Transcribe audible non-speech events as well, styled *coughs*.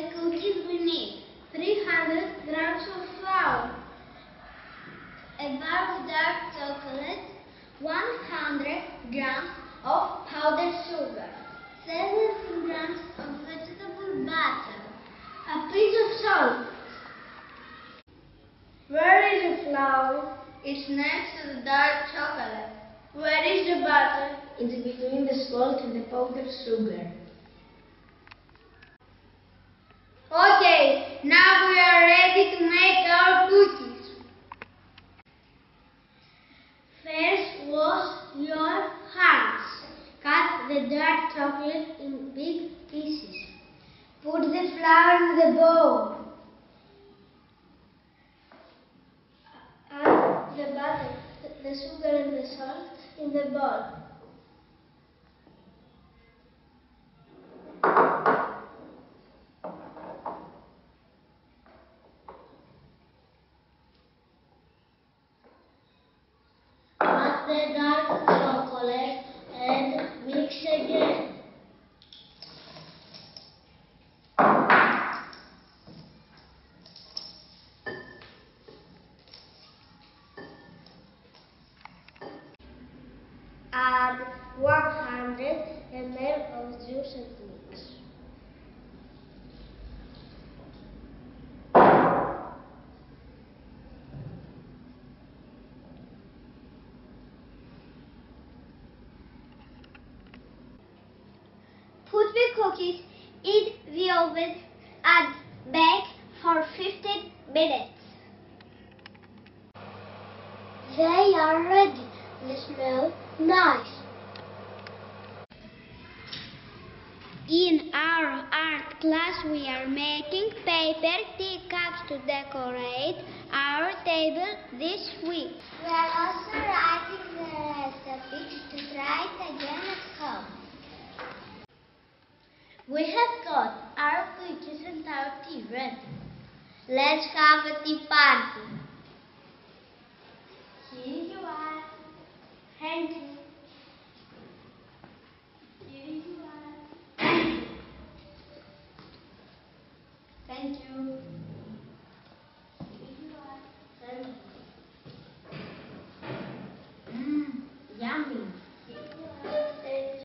the cookies we need 300 grams of flour, about dark chocolate, 100 grams of powdered sugar, 70 grams of vegetable butter, a pinch of salt. Where is the flour? It's next to the dark chocolate. Where is the butter? It's between the salt and the powdered sugar. The dark chocolate in big pieces. Put the flour in the bowl. Add the butter, the sugar, and the salt in the bowl. Add the dark chocolate mix again. Add 100 ml of juice and mix. Put the cookies in the oven and bake for 15 minutes. They are ready. They smell nice. In our art class, we are making paper teacups to decorate our table this week. We are also writing We have got our cookies and our tea ready. Let's have a tea party. Here you are. Thank you. *coughs* Thank you.